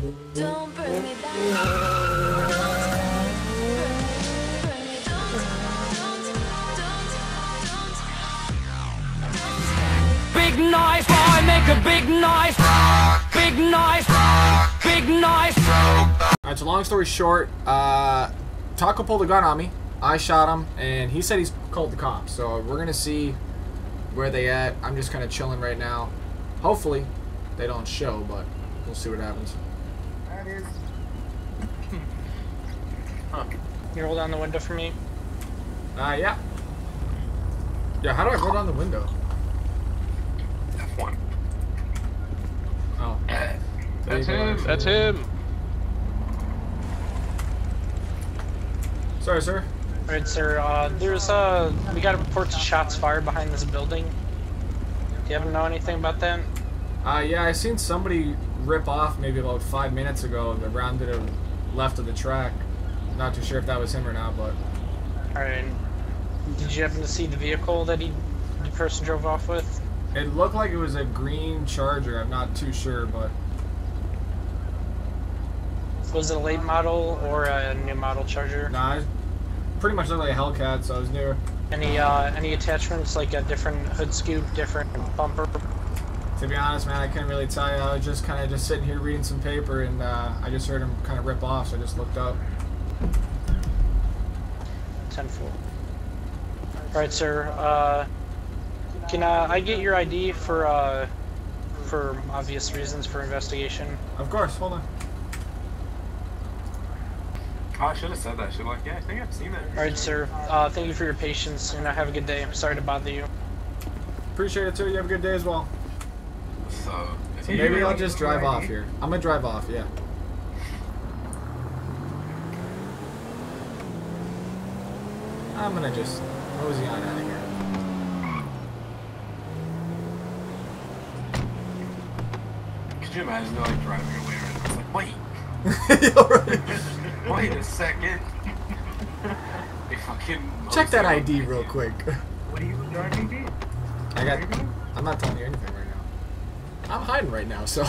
Don't bring me back. Don't bring me, don't, don't, don't, don't. Big knife, I make a big knife. Big knife, big knife. Alright, so long story short, uh, Taco pulled a gun on me. I shot him, and he said he's called the cops. So we're gonna see where they at. I'm just kind of chilling right now. Hopefully, they don't show, but we'll see what happens. That is. Huh. You roll down the window for me. Uh, yeah. Yeah, how do I roll down the window? F1. Oh. That's him. That's him. Sorry, sir. All right, sir. Uh, there's uh, we got reports of shots fired behind this building. Do you happen to know anything about that? Uh, yeah, I seen somebody rip off maybe about five minutes ago around to the left of the track. Not too sure if that was him or not, but All right. Did you happen to see the vehicle that he, the person drove off with? it looked like it was a green Charger. I'm not too sure, but Was it a late model or a new model Charger? nah, it pretty much looked like a Hellcat, so I was near. Any uh, any attachments like a different hood scoop, different bumper? To be honest, man, I couldn't really tell you. I was just kind of just sitting here reading some paper, and uh, I just heard him kind of rip off, so I just looked up. 10 4. Alright, sir. Uh, can uh, I get your ID for, uh, for obvious reasons for investigation? Of course, hold on. Oh, I should have said that. Should like, yeah, I think I've seen that. Alright, sir. Uh, thank you for your patience, and uh, have a good day. I'm sorry to bother you. Appreciate it too. You have a good day as well. So, if you Maybe I'll just drive off here. I'm gonna drive off, yeah. I'm gonna just mosey on out of here. Could you imagine like driving away and it's like, wait, Alright. wait a second. they fucking Check that ID real quick. What are you driving, Pete? I got. I'm not telling you anything right now. I'm hiding right now, so.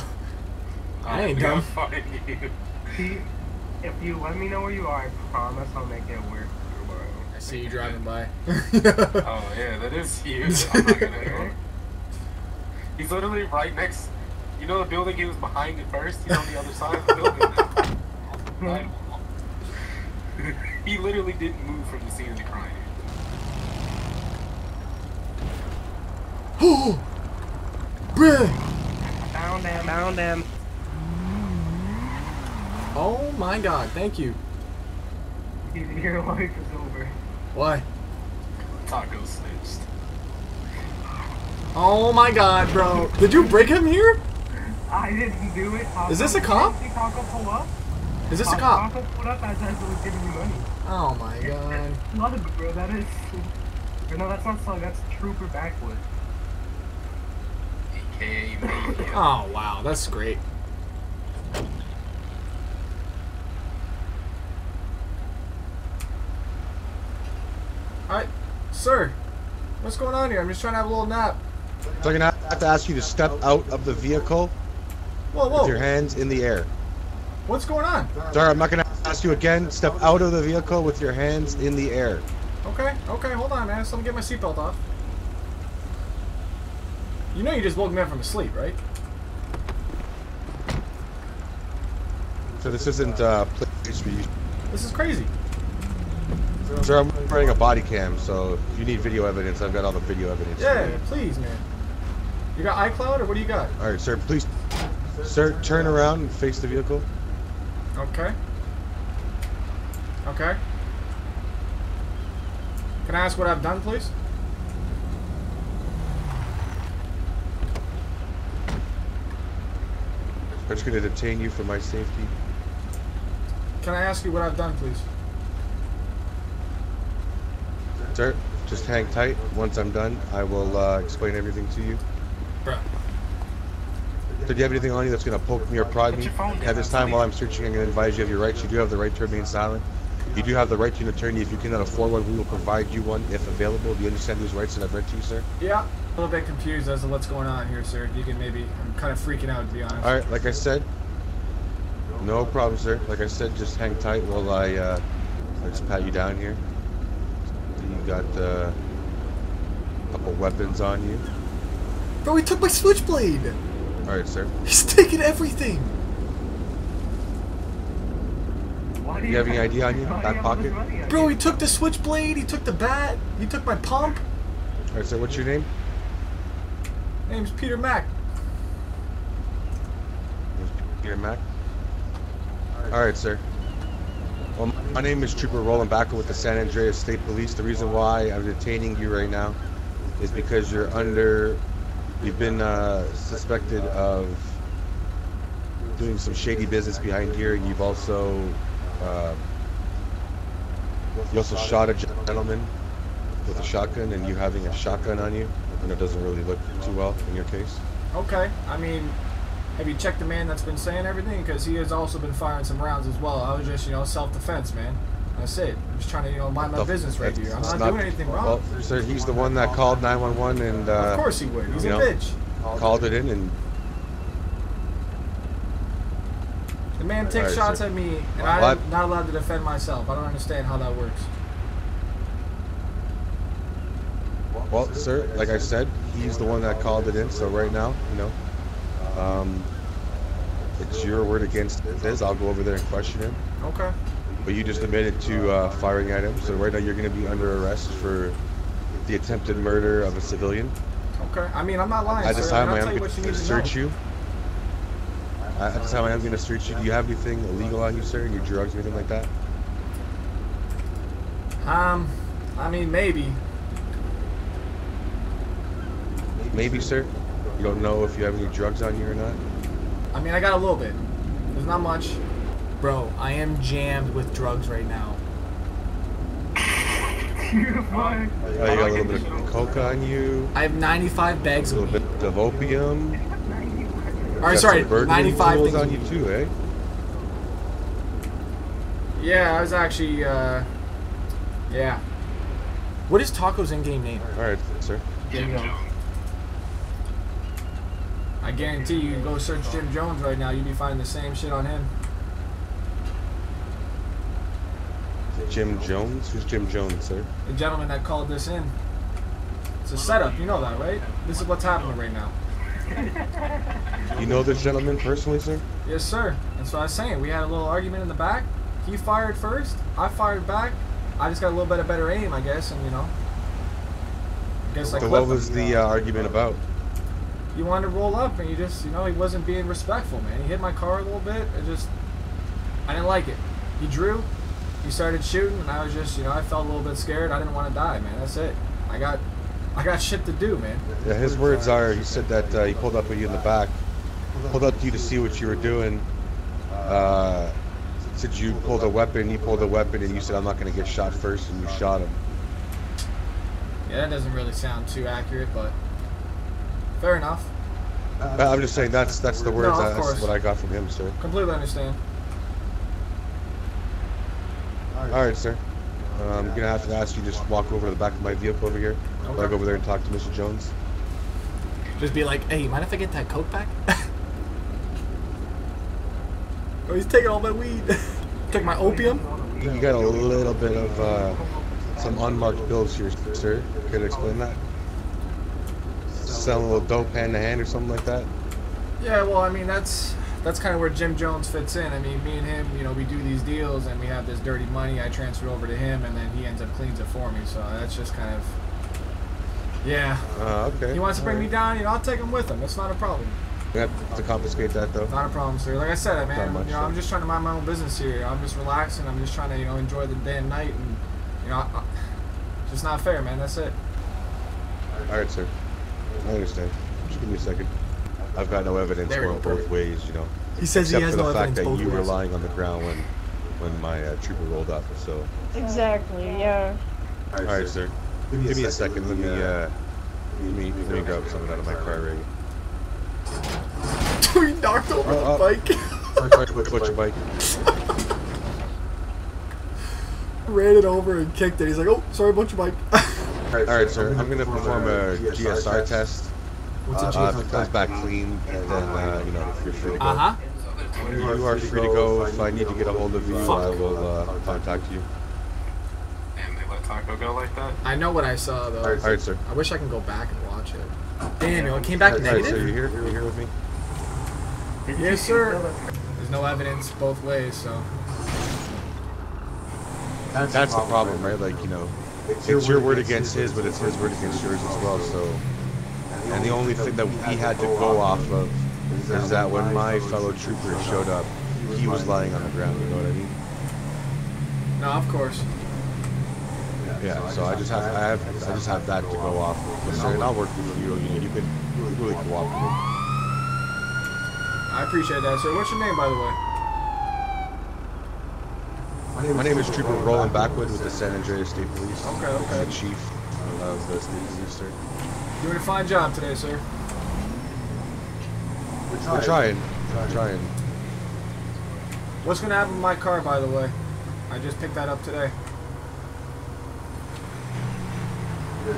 I ain't I'm dumb. find you. Pete, if you let me know where you are, I promise I'll make it work tomorrow. I see you driving by. Oh yeah, that is huge. I'm not gonna. He's literally right next. You know the building he was behind at first. He's on the other side of the building now. He literally didn't move from the scene of the crime. Bruh. Found him. Found him. Oh my god, thank you. Your life is over. Why? Taco snitched. Oh my god, bro. Did you break him here? I didn't do it. Taco. Is this a cop? See Taco pull up? Is this a cop? Taco pulled up as I was giving you money. Oh my god. Love, bro. That is. No, that's not slug. That's trooper backwood. Oh wow, that's great. Alright, sir. What's going on here? I'm just trying to have a little nap. So I'm gonna have to ask you to step out of the vehicle Whoa, whoa. with your hands in the air. What's going on? Sorry, I'm not gonna ask you again. Step out of the vehicle with your hands in the air. Okay, okay, hold on, man. So let me get my seatbelt off. You know you just woke me up from sleep, right? So this isn't uh, place. This is crazy. Sir, I'm running a body cam, so if you need video evidence, I've got all the video evidence. Yeah, please, man. You got iCloud or what do you got? All right, sir, please, sir, turn around and face the vehicle. Okay. Okay. Can I ask what I've done, please? I'm just gonna detain you for my safety. Can I ask you what I've done, please? Sir, just hang tight. Once I'm done, I will uh, explain everything to you. Bruh. So do you have anything on you that's gonna poke me or prod me? your phone down, At this time, while I'm searching, I'm gonna advise you of your rights. You do have the right to remain silent. You do have the right to an attorney. If you cannot afford one, we will provide you one if available. Do you understand these rights that I've read to you, sir? Yeah. A little bit confused as to what's going on here, sir. You can maybe. I'm kind of freaking out, to be honest. All right, like I said, No problem, sir. Like I said, just hang tight while I, uh, I just pat you down here. You got uh, a couple weapons on you. Bro, he took my switchblade. All right, sir. He's taking everything. Why do You have any ID on you? Back have all this pocket? Bro, he took the switchblade. He took the bat. He took my pump. All right, sir. What's your name? Name's Peter Mack. Peter Mac. All right, sir. Well, my name is Trooper Roland Backer with the San Andreas State Police. The reason why I'm detaining you right now is because you're under, you've been uh, suspected of doing some shady business behind here, and you've also, uh, you also shot a gentleman with a shotgun, and you having a shotgun on you, and it doesn't really look too well in your case. Okay. I mean, have you checked the man that's been saying everything? Because he has also been firing some rounds as well. I was just, you know, self-defense, man. That's it. I'm just trying to, you know, mind my business right here. I'm it's not, doing anything wrong. Well, sir, he's the one that called 911 and uh, of course he would. He's a know, bitch. called it in, and The man takes Alright, shots sir. at me, and What? I'm not allowed to defend myself. I don't understand how that works. Well, sir, like I said, he's the one that called it in. So right now, you know, um, it's your word against his. I'll go over there and question him. Okay. But you just admitted to uh, firing at him. So right now, you're going to be under arrest for the attempted murder of a civilian. Okay. I mean, I'm not lying, At this sir. time, I am going to search know. you. At this time, I am going to search you. Do you have anything illegal on you, sir? Any drugs or anything like that? Um, I mean, maybe. Maybe, sir. You don't know if you have any drugs on you or not. I mean, I got a little bit. There's not much. Bro, I am jammed with drugs right now. You're fine. Oh, you got a little bit of coca on you, I have 95 bags a of little weed. bit of opium. All right, sorry, 95 tools things. on you too, eh? Yeah, I was actually, uh, yeah. What is Taco's in-game name? All right, sir. I guarantee you, can go search Jim Jones right now, you'd be finding the same shit on him. Jim Jones. Who's Jim Jones, sir? The gentleman that called this in. It's a setup, you know that, right? This is what's happening right now. You know this gentleman personally, sir? Yes, sir. And so I was saying. We had a little argument in the back. He fired first. I fired back. I just got a little bit of better aim, I guess, and you know. I guess I So clipped what him. was the uh, argument about? He wanted to roll up, and he just, you know, he wasn't being respectful, man. He hit my car a little bit. I just, I didn't like it. He drew. He started shooting, and I was just, you know, I felt a little bit scared. I didn't want to die, man. That's it. I got, I got shit to do, man. Yeah, his words are, he said that uh, he pulled up with you in the back, pulled up to you to see what you were doing. Uh, said you pulled a weapon, he pulled a weapon, and you said, I'm not going to get shot first, and you shot him. Yeah, that doesn't really sound too accurate, but fair enough. Uh, I'm just saying that's that's the words. of that's course. what I got from him, sir. Completely understand. All right, sir. Uh, I'm gonna have to ask you to just walk over to the back of my vehicle over here. I'll Okay. go over there and talk to Mr. Jones. Just be like, hey, you mind if I get that coke back? oh, he's taking all my weed. Took my opium. You got a little bit of uh, some unmarked bills here, sir. Could you explain that? Selling a little dope hand to hand or something like that. Yeah, well, I mean that's that's kind of where Jim Jones fits in. I mean, me and him, you know, we do these deals and we have this dirty money. I transfer over to him, and then he ends up cleans it for me. So that's just kind of, yeah. Uh, okay. He wants to bring me down, you know, I'll take him with him. That's not a problem. We have to confiscate that though. Not a problem, sir. Like I said, man, much, you know, so. I'm just trying to mind my own business here. I'm just relaxing. I'm just trying to, you know, enjoy the day and night, and you know, I, I, it's just not fair, man. That's it. All right, sir. I understand. Just give me a second. I've got no evidence There going go, both ways, you know. He says Except he has for the no fact that both you were lying on the ground when when my uh, trooper rolled up. So, Exactly, yeah. all right, sir. Give me a second. Let me uh, let me let me grab something out of my car rig. he knocked over Uh, uh. the bike. Sorry, what's your bike? Ran it over and kicked it. He's like, oh, sorry about your bike. All right, sir. I'm gonna perform a GSR test. What's a Uh, GSR if it comes back clean, then uh, you know you're free to go. Uh huh. You are free to go. If I need to get a hold of you, Fuck. I will uh, contact you. And they let Taco go like that. I know what I saw though. All right, sir. I wish I can go back and watch it. Damn, it came back All right, sir, negative. you here? You here with me? Yes, sir. There's no evidence both ways, so. That's the problem, right? Like, you know, it's your word against his, but it's his word against yours as well. So, and the only thing that we had to go off of is that when my fellow trooper showed up, he was lying on the ground. You know what I mean? No, of course. Yeah. So I just have, I have, I just have that to go off of. Sir, and I'll work with you. You know, you can really cooperate. I appreciate that, sir. What's your name, by the way? My name is Trooper Roland Backwood with the San Andreas State Police. Okay, okay. I'm the chief of the state police, sir. You're doing a fine job today, sir. We're trying. We're trying. We're trying. What's gonna happen with my car, by the way? I just picked that up today.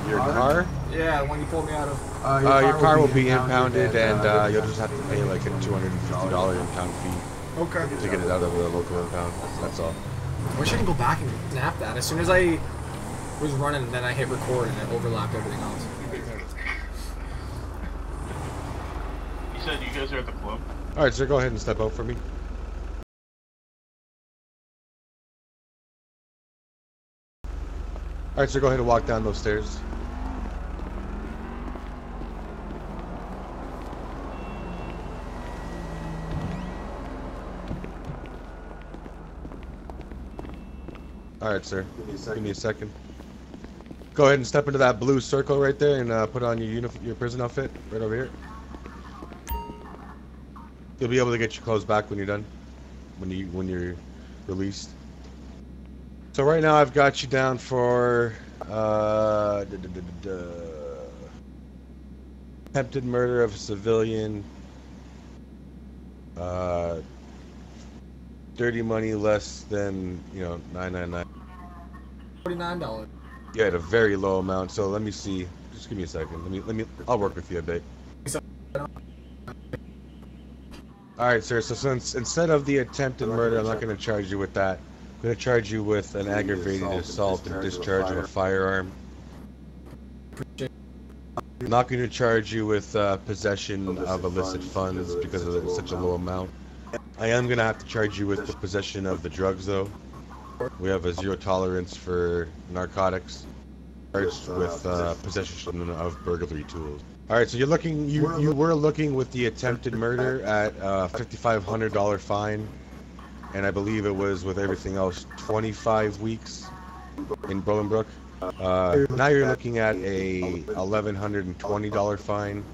Your car? Yeah, the one you pulled me out of. Uh, your car will be impounded, and uh, you'll just have to pay like a $250 impound fee Okay. to get it out of the local impound. That's all. I wish I could go back and snap that. As soon as I was running, then I hit record and it overlapped everything else. You said you guys are at the club? All right, sir, go ahead and step out for me. All right, sir, go ahead and walk down those stairs. All right, sir. Give me a second. Go ahead and step into that blue circle right there and uh, put on your your prison outfit right over here. You'll be able to get your clothes back when you're done, when you when you're released. So right now I've got you down for uh, duh, duh, duh. attempted murder of a civilian, uh, dirty money less than you know nine nine nine. Forty-nine dollars. You had a very low amount, so let me see. Just give me a second. Let me let me. I'll work with you a bit. All right, sir. So since instead of the attempted murder, I'm not going to charge you with that. I'm going to charge you with an aggravated assault and discharge of a firearm. I'm not going to charge you with uh, possession of illicit funds because of such a low amount. I am to have to charge you with the possession of the drugs, though. We have a zero tolerance for narcotics. Charged with uh, possession of burglary tools. All right, so you're looking. You you were looking with the attempted murder at a fifty-five hundred dollar fine, and I believe it was with everything else twenty-five weeks in Bolingbroke. Uh, now you're looking at a eleven hundred and twenty dollar fine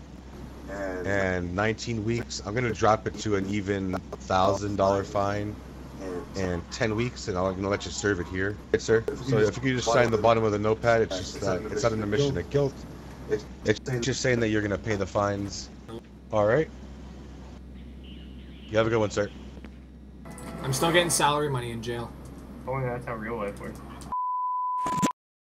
and 19 weeks. I'm gonna drop it to an even thousand dollar fine and 10 weeks, and I'm gonna let you serve it here, right, sir. So if you could just sign the bottom of the notepad, it's just that it's not an admission of guilt. It's just saying that you're gonna pay the fines. All right. You have a good one, sir. I'm still getting salary money in jail. Oh, Only that's how real life works.